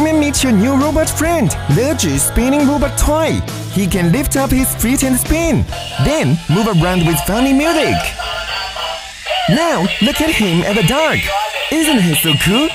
Come and meet your new robot friend, Luigi Spinning Robot Toy. He can lift up his feet and spin, then move around with funny music. Now, look at him at the dark. Isn't he so cool?